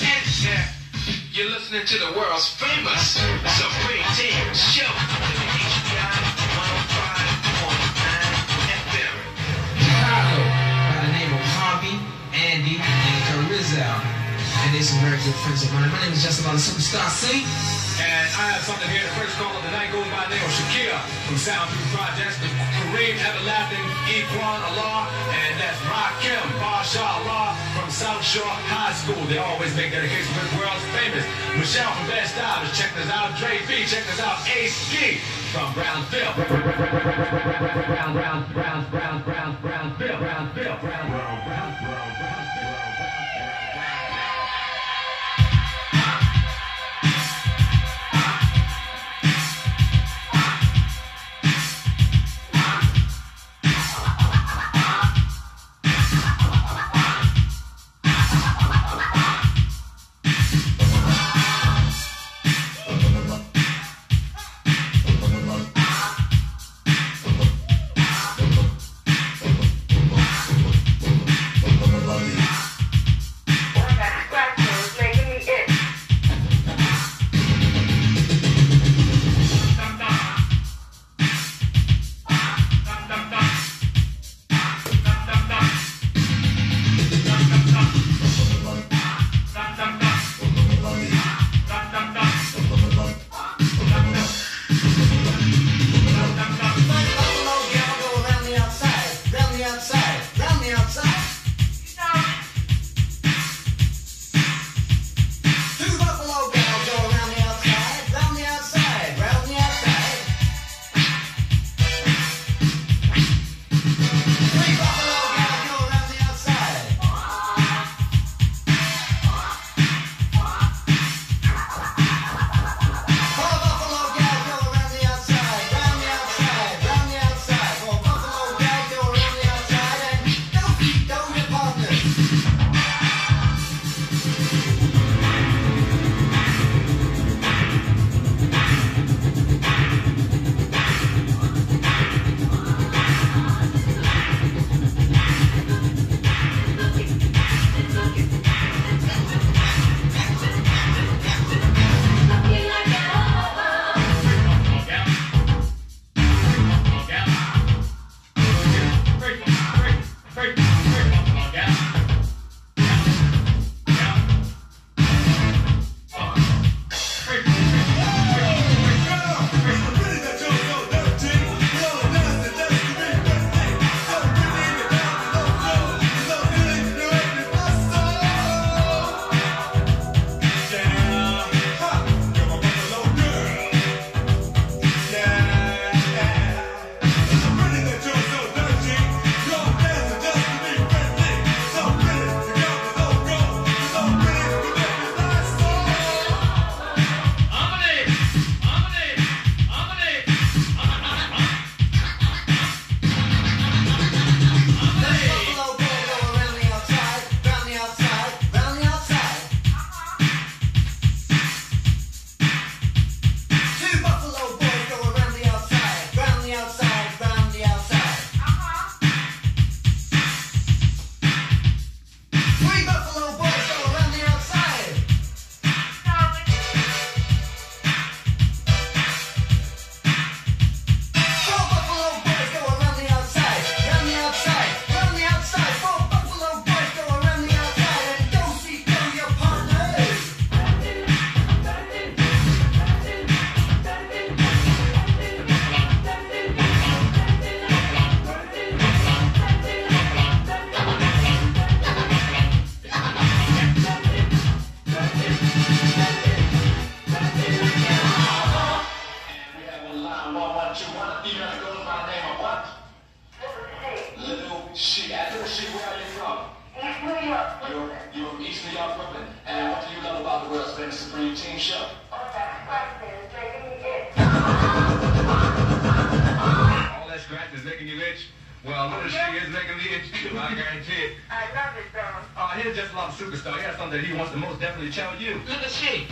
Yeah. You're listening to the world's famous Supreme Team Show. WHBI 105.9 Chicago by the name of Harvey, Andy, and Carizel. And they're some very good friends of mine. My name is Just Allah, the Superstar C. And I have something here. The first call of the night goes by the name of Shakira from Soundproof Projects. The Kareem Everlasting, Equan Allah, and that's Rakim Basha Allah South Shore High School. They always make dedications for the world's famous. Michelle from Best Style check this out. Dre B, check this out. Ace P from Brownsville. Brown, brown, brown, brown, brown, Brownsville. Brownsville. Brown, brown, brown, brown, brown. You're, you're from East New York, Brooklyn. And what do you love about the world's famous Supreme Team show? Oh, that scratcher is making me itch. All that scratch is making you itch? Well, little she is making me itch too, I guarantee it. I love it, though. Uh, he's just a lot of superstar. Here's something that he wants to most definitely tell you. Look at She,